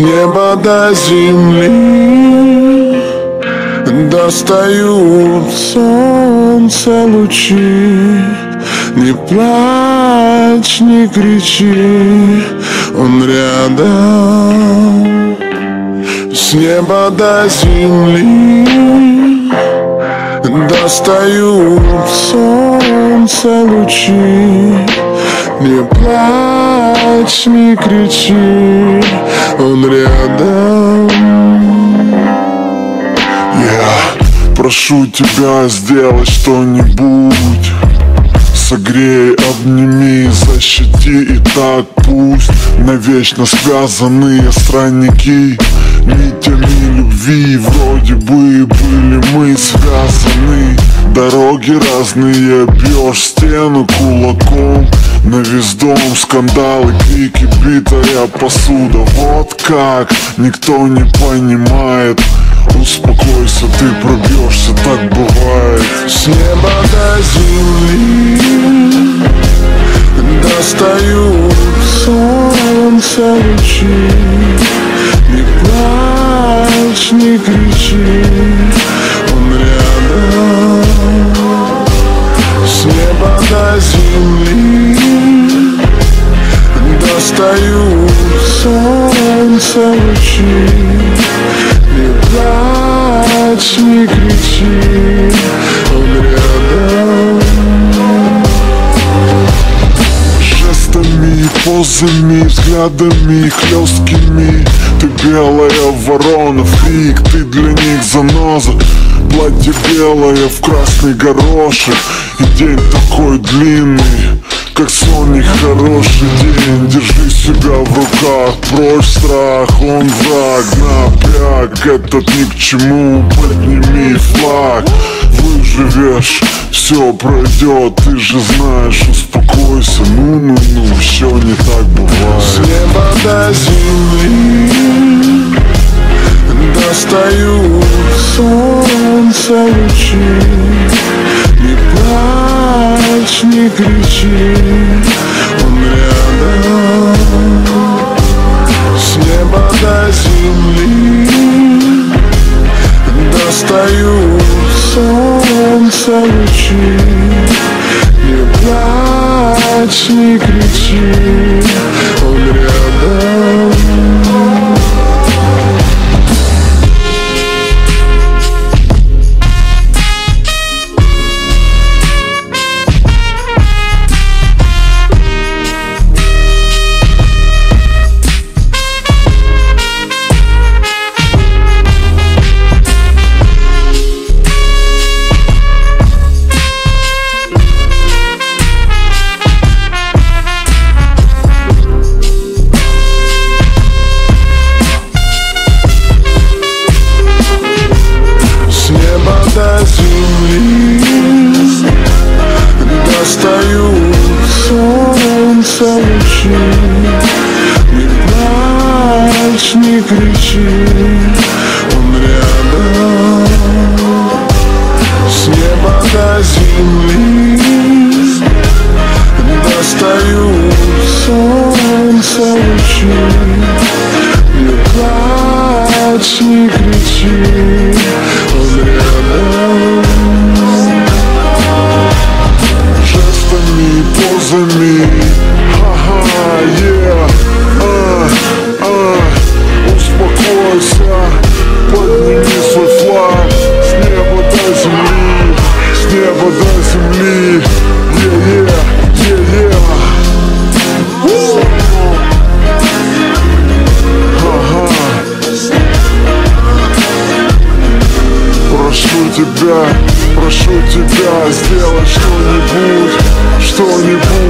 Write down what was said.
неба до земли. Достают солнце лучи. Не плачь, не кричи, он рядом. С неба до земли. Достают солнце лучи Не плачь, не кричи, он рядом. Я прошу тебя сделать что-нибудь. Согрей, обними, защити и так пусть Навечно связанные странники. Нитями любви вроде бы были мы связаны. Дороги разные, бьешь стену кулаком На весь дом скандалы, крики, битая посуда. Вот как, никто не понимает. Успокойся, ты пробьешься, так бывает. С неба до земли Достают солнце лучи. Не плачь, не кричи Достают солнце лучи. Не плачь, не кричи, он рядом. Жестами, позами, взглядами хлесткими. Ты белая ворона, фрик, ты для них заноза. Платье белое в красный горошек И день такой длинный как сон, нехороший день. Держи себя в руках, прочь страх Он враг, напряг, этот ни к чему Подними флаг, выживешь Все пройдет, ты же знаешь, успокойся. Ну-ну-ну, все не так бывает. С неба до земли Достают солнце лучи. Не плачь, не кричи, он рядом С неба до земли. Достают солнце лучи. Не плачь, не кричи, плачь, не кричи, он рядом С неба до земли. Достают солнце лучи Не плачь, не кричи, тебя, прошу тебя сделать что-нибудь, что-нибудь